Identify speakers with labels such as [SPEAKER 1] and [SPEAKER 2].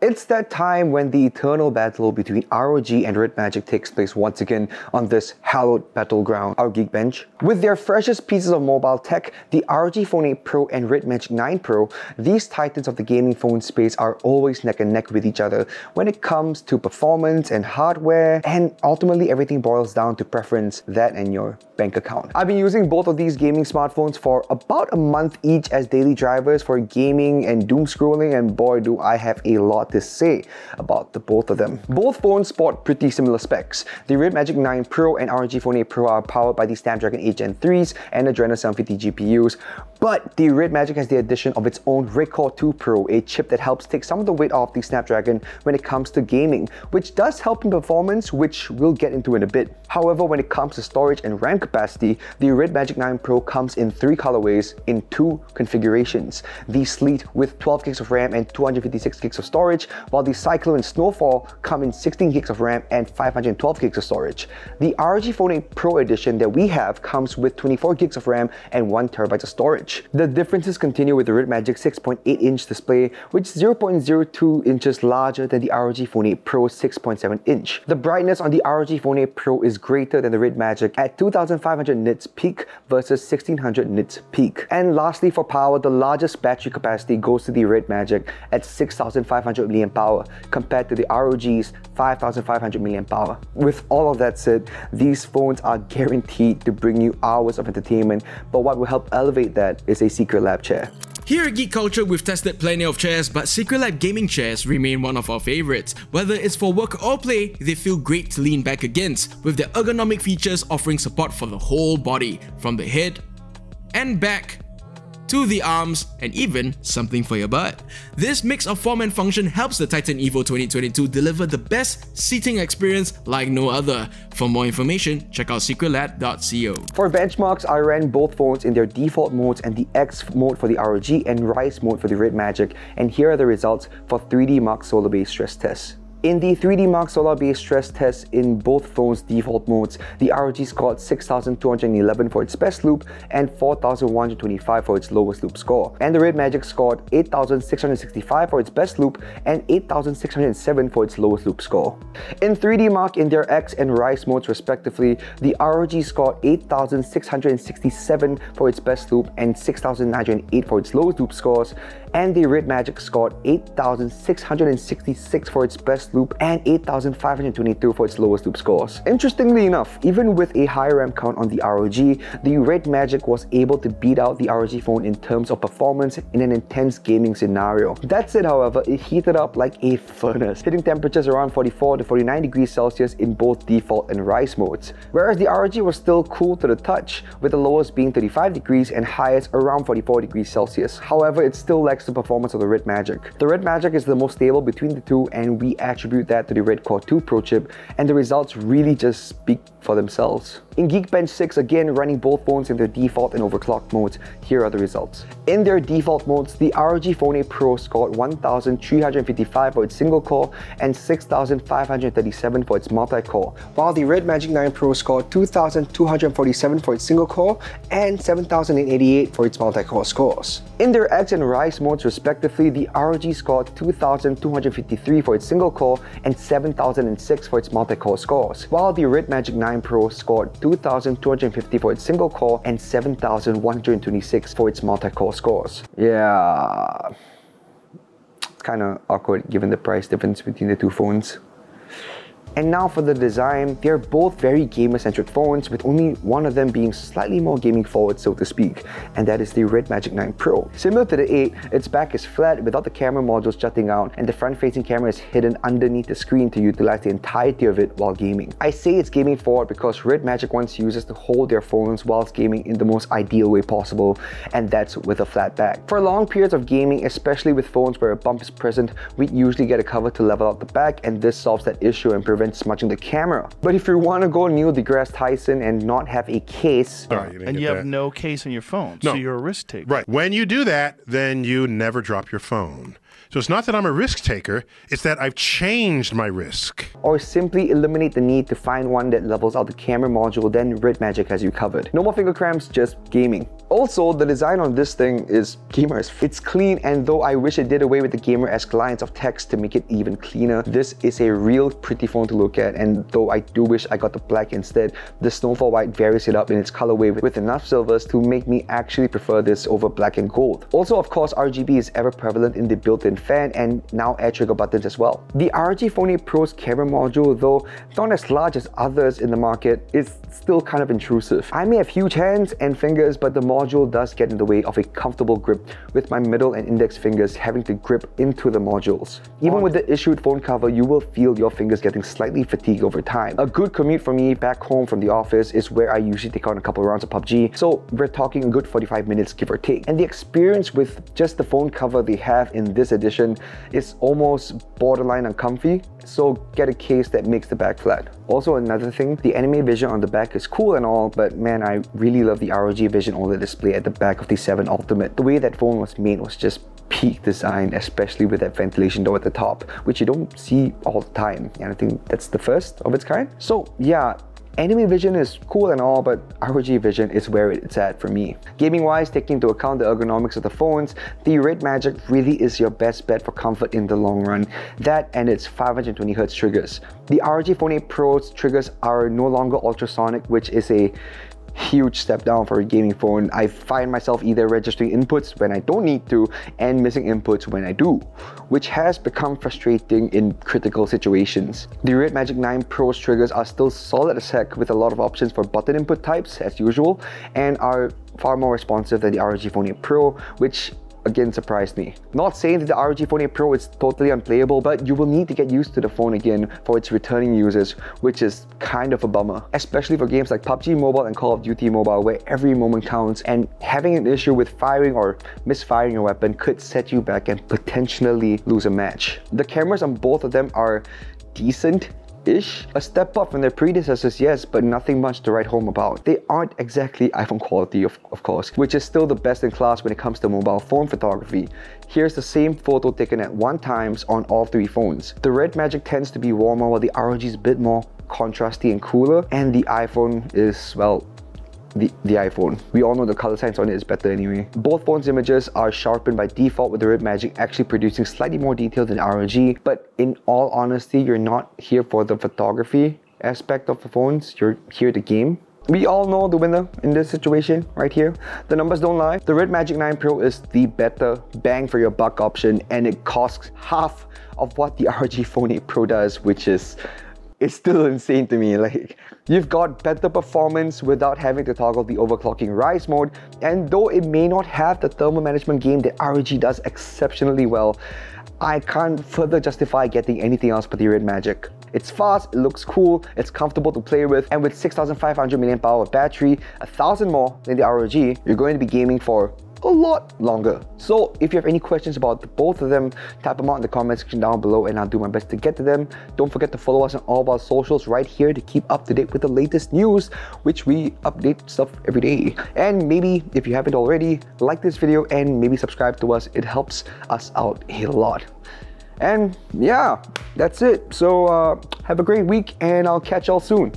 [SPEAKER 1] It's that time when the eternal battle between ROG and Red Magic takes place once again on this hallowed battleground, our Geekbench. With their freshest pieces of mobile tech, the ROG Phone 8 Pro and Red Magic 9 Pro, these titans of the gaming phone space are always neck and neck with each other when it comes to performance and hardware, and ultimately everything boils down to preference, that and your bank account. I've been using both of these gaming smartphones for about a month each as daily drivers for gaming and doom scrolling, and boy do I have a lot to say about the both of them. Both phones sport pretty similar specs. The Red Magic 9 Pro and ROG Phone 8 Pro are powered by the Snapdragon 8 Gen 3s and Adreno 750 GPUs, but the Red Magic has the addition of its own Red Core 2 Pro, a chip that helps take some of the weight off the Snapdragon when it comes to gaming, which does help in performance, which we'll get into in a bit. However, when it comes to storage and RAM capacity, the Red Magic 9 Pro comes in three colorways in two configurations. The Sleet with 12 gigs of RAM and 256 gigs of storage, while the Cyclone and Snowfall come in 16 gigs of RAM and 512 gigs of storage. The ROG Phone 8 Pro edition that we have comes with 24 gigs of RAM and 1 terabyte of storage. The differences continue with the Red Magic 6.8 inch display, which is 0.02 inches larger than the ROG Phone 8 Pro 6.7 inch. The brightness on the ROG Phone 8 Pro is greater than the Red Magic at 2500 nits peak versus 1600 nits peak. And lastly for power, the largest battery capacity goes to the Red Magic at 6500 mAh compared to the ROG's 5500 mAh. With all of that said, these phones are guaranteed to bring you hours of entertainment, but what will help elevate that is a Secretlab chair.
[SPEAKER 2] Here at Geek Culture, we've tested plenty of chairs, but Secretlab gaming chairs remain one of our favorites. Whether it's for work or play, they feel great to lean back against, with their ergonomic features offering support for the whole body, from the head and back to the arms, and even something for your butt. This mix of form and function helps the Titan Evo 2022 deliver the best seating experience like no other. For more information, check out secretlab.co.
[SPEAKER 1] For benchmarks, I ran both phones in their default modes and the X mode for the ROG and Rise mode for the Red Magic, and here are the results for 3DMark Solar Bay stress tests. In the 3DMark Solar Bay stress test in both phones' default modes, the ROG scored 6211 for its best loop and 4125 for its lowest loop score. And the Red Magic scored 8665 for its best loop and 8607 for its lowest loop score. In 3DMark in their X and Rise modes respectively, the ROG scored 8667 for its best loop and 6908 for its lowest loop scores, and the Red Magic scored 8666 for its best loop and 8522 for its lowest loop scores. Interestingly enough, even with a higher RAM count on the ROG, the Red Magic was able to beat out the ROG phone in terms of performance in an intense gaming scenario. That said, however, it heated up like a furnace, hitting temperatures around 44 to 49 degrees Celsius in both default and rise modes. Whereas the ROG was still cool to the touch, with the lowest being 35 degrees and highest around 44 degrees Celsius. However, it still lacks the performance of the Red Magic. The Red Magic is the most stable between the two and we attribute that to the Red Core 2 Pro chip and the results really just speak for themselves. In Geekbench 6, again running both phones in their default and overclocked modes, here are the results. In their default modes, the ROG Phone 8 Pro scored 1355 for its single core and 6537 for its multi-core, while the Red Magic 9 Pro scored 2247 for its single core and 7088 for its multi-core scores. In their X and Rise modes respectively, the ROG scored 2253 for its single core and 7006 for its multi-core scores, while the Red Magic 9 Pro scored 2250 for its single core and 7126 for its multi-core scores. Yeah, it's kind of awkward given the price difference between the two phones. And now for the design, they're both very gamer-centric phones with only one of them being slightly more gaming forward so to speak, and that is the Red Magic 9 Pro. Similar to the 8, its back is flat without the camera modules jutting out and the front-facing camera is hidden underneath the screen to utilize the entirety of it while gaming. I say it's gaming forward because Red Magic wants users to hold their phones whilst gaming in the most ideal way possible, and that's with a flat back. For long periods of gaming, especially with phones where a bump is present, we usually get a cover to level out the back and this solves that issue and prevents smudging the camera. But if you want to go Neil deGrasse Tyson and not have a case,
[SPEAKER 3] and you have that. no case on your phone, no. so you're a risk taker.
[SPEAKER 4] Right. When you do that, then you never drop your phone. So it's not that I'm a risk taker, it's that I've changed my risk.
[SPEAKER 1] Or simply eliminate the need to find one that levels out the camera module, then Red Magic has you covered. No more finger cramps, just gaming. Also, the design on this thing is gamers. It's clean and though I wish it did away with the gamer-esque lines of text to make it even cleaner, this is a real pretty phone to look at and though I do wish I got the black instead, the Snowfall White varies it up in its colorway with enough silvers to make me actually prefer this over black and gold. Also, of course, RGB is ever prevalent in the built-in fan and now air trigger buttons as well. The ROG Phone 8 Pro's camera module, though not as large as others in the market, is still kind of intrusive. I may have huge hands and fingers, but the module does get in the way of a comfortable grip with my middle and index fingers having to grip into the modules. Even with the issued phone cover, you will feel your fingers getting slightly fatigued over time. A good commute for me back home from the office is where I usually take on a couple rounds of PUBG, so we're talking a good 45 minutes give or take. And the experience with just the phone cover they have in this edition is almost borderline uncomfy, so get a case that makes the back flat. Also another thing, the anime vision on the back is cool and all, but man, I really love the ROG Vision OLED display at the back of the 7 Ultimate. The way that phone was made was just peak design, especially with that ventilation door at the top, which you don't see all the time. And I think that's the first of its kind. So yeah, Anime Vision is cool and all, but ROG Vision is where it's at for me. Gaming wise, taking into account the ergonomics of the phones, the Red Magic really is your best bet for comfort in the long run. That and its 520Hz triggers. The ROG Phone 8 Pro's triggers are no longer ultrasonic, which is a huge step down for a gaming phone. I find myself either registering inputs when I don't need to and missing inputs when I do, which has become frustrating in critical situations. The Red Magic 9 Pro's triggers are still solid as heck with a lot of options for button input types as usual and are far more responsive than the ROG Phone 8 Pro, which again surprised me. Not saying that the ROG Phone 8 Pro is totally unplayable, but you will need to get used to the phone again for its returning users, which is kind of a bummer. Especially for games like PUBG Mobile and Call of Duty Mobile, where every moment counts, and having an issue with firing or misfiring your weapon could set you back and potentially lose a match. The cameras on both of them are decent ish. A step up from their predecessors, yes, but nothing much to write home about. They aren't exactly iPhone quality, of, of course, which is still the best in class when it comes to mobile phone photography. Here's the same photo taken at one times on all three phones. The Red Magic tends to be warmer while the ROG is a bit more contrasty and cooler, and the iPhone is, well, the, the iPhone. We all know the color science on it is better anyway. Both phones' images are sharpened by default with the Red Magic actually producing slightly more detail than ROG, but in all honesty, you're not here for the photography aspect of the phones, you're here to game. We all know the winner in this situation right here. The numbers don't lie. The Red Magic 9 Pro is the better bang for your buck option and it costs half of what the ROG Phone 8 Pro does, which is it's still insane to me. Like, you've got better performance without having to toggle the overclocking rise mode, and though it may not have the thermal management game that ROG does exceptionally well, I can't further justify getting anything else but the Red Magic. It's fast, it looks cool, it's comfortable to play with, and with 6500 mAh battery, a thousand more than the ROG, you're going to be gaming for a lot longer. So if you have any questions about both of them, type them out in the comment section down below and I'll do my best to get to them. Don't forget to follow us on all of our socials right here to keep up to date with the latest news, which we update stuff every day. And maybe if you haven't already, like this video and maybe subscribe to us. It helps us out a lot. And yeah, that's it. So uh, have a great week and I'll catch y'all soon.